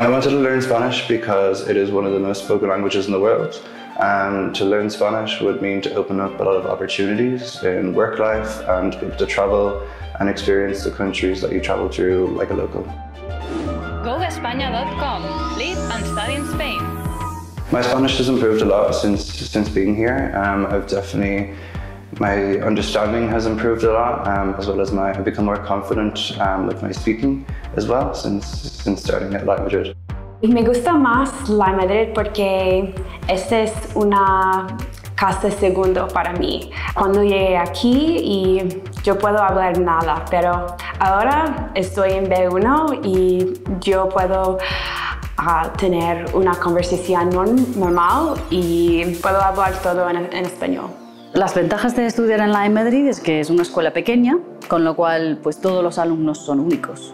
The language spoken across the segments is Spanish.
I wanted to learn Spanish because it is one of the most spoken languages in the world. And to learn Spanish would mean to open up a lot of opportunities in work life and be able to travel and experience the countries that you travel through like a local. GoEspaña.com. Live and study in Spain. My Spanish has improved a lot since since being here. Um, I've definitely my understanding has improved a lot, um, as well as my I've become more confident um, with my speaking as well since since starting at Live Madrid. Me gusta más La Madrid porque esta es una casa segundo para mí. Cuando llegué aquí y yo puedo hablar nada, pero ahora estoy en B1 y yo puedo uh, tener una conversación normal y puedo hablar todo en, en español. Las ventajas de estudiar en la Madrid es que es una escuela pequeña, con lo cual pues todos los alumnos son únicos.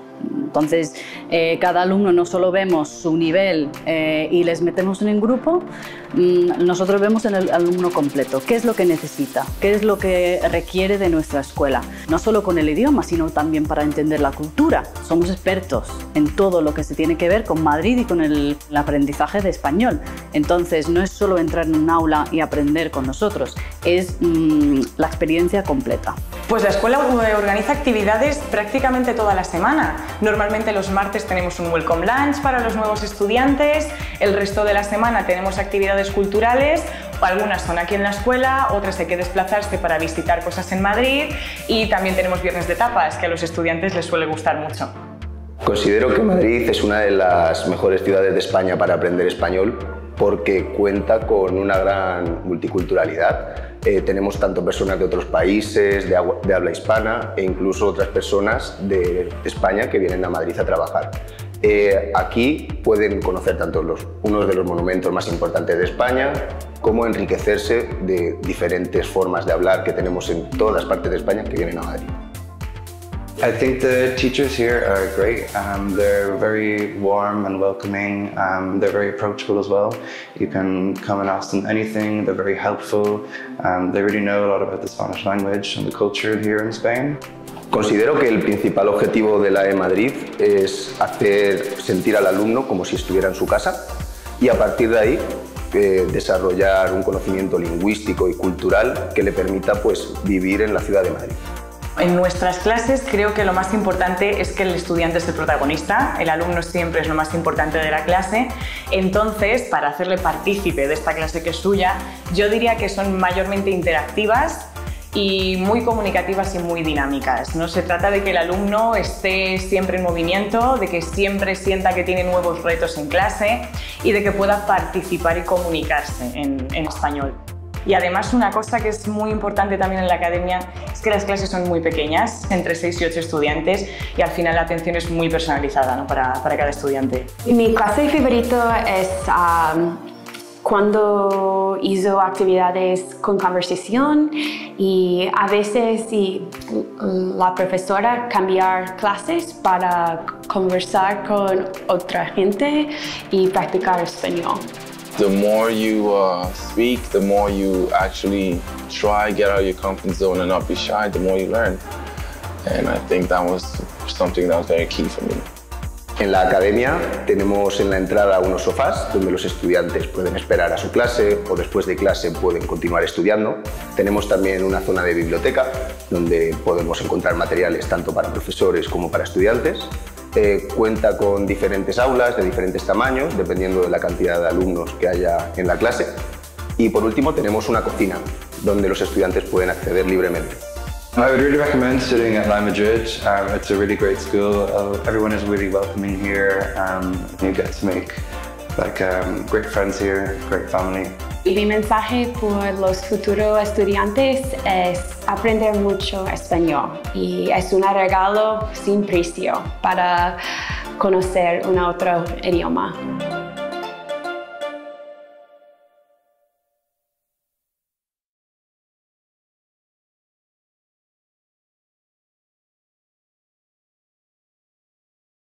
Entonces, eh, cada alumno no solo vemos su nivel eh, y les metemos en un grupo, mm, nosotros vemos en el alumno completo, qué es lo que necesita, qué es lo que requiere de nuestra escuela, no solo con el idioma, sino también para entender la cultura. Somos expertos en todo lo que se tiene que ver con Madrid y con el, aprendizaje de español. Entonces, no es solo entrar en un aula y aprender con nosotros, es mm, la experiencia completa. Pues la escuela organiza actividades prácticamente toda la semana. Normalmente los martes tenemos un welcome lunch para los nuevos estudiantes, el resto de la semana tenemos actividades culturales, algunas son aquí en la escuela, otras hay que desplazarse para visitar cosas en Madrid y también tenemos viernes de tapas que a los estudiantes les suele gustar mucho. Considero que Madrid es una de las mejores ciudades de España para aprender español porque cuenta con una gran multiculturalidad eh, tenemos tanto personas de otros países, de, habla hispana e incluso otras personas de España que vienen a Madrid a trabajar. Eh, aquí pueden conocer tanto los, unos de los monumentos más importantes de España como enriquecerse de diferentes formas de hablar que tenemos en todas partes de España que vienen a Madrid. I think the teachers here are great. Um, they're very warm and welcoming. Um, they're very approachable as well. You can come and ask them anything. They're very helpful. Um, they really know a lot about the Spanish language and the culture here in Spain. Considero que el principal objetivo de la E Madrid es hacer sentir al alumno como si estuviera en su casa y a partir de ahí eh, desarrollar un conocimiento lingüístico y cultural que le permita pues, vivir en la ciudad de Madrid. En nuestras clases creo que lo más importante es que el estudiante es el protagonista, el alumno siempre es lo más importante de la clase, entonces para hacerle partícipe de esta clase que es suya, yo diría que son mayormente interactivas y muy comunicativas y muy dinámicas. No se trata de que el alumno esté siempre en movimiento, de que siempre sienta que tiene nuevos retos en clase y de que pueda participar y comunicarse en, en español. Y además una cosa que es muy importante también en la academia es que las clases son muy pequeñas, entre 6 y 8 estudiantes, y al final la atención es muy personalizada ¿no? para, para, cada estudiante. Mi clase favorita es um, cuando hizo actividades con conversación y a veces si la profesora cambiar clases para conversar con otra gente y practicar español. The more you uh, speak, the more you actually try, get out of your comfort zone and not be shy, the more you learn. And I think that was something that was very key for me. En la academia tenemos en la entrada unos sofás donde los estudiantes pueden esperar a su clase o después de clase pueden continuar estudiando. Tenemos también una zona de biblioteca donde podemos encontrar materiales tanto para profesores como para estudiantes. Eh, cuenta con diferentes aulas de diferentes tamaños, dependiendo de la cantidad de alumnos que haya en la clase. Y por último tenemos una cocina, donde los estudiantes pueden acceder libremente. I would really recommend studying at La Madrid. Um, it's a really great school. Uh, everyone is really welcoming here. Um, you get to make like um, great friends here, great family. Mi mensaje por los futuros estudiantes es aprender mucho español y es un regalo sin precio para conocer un otro idioma.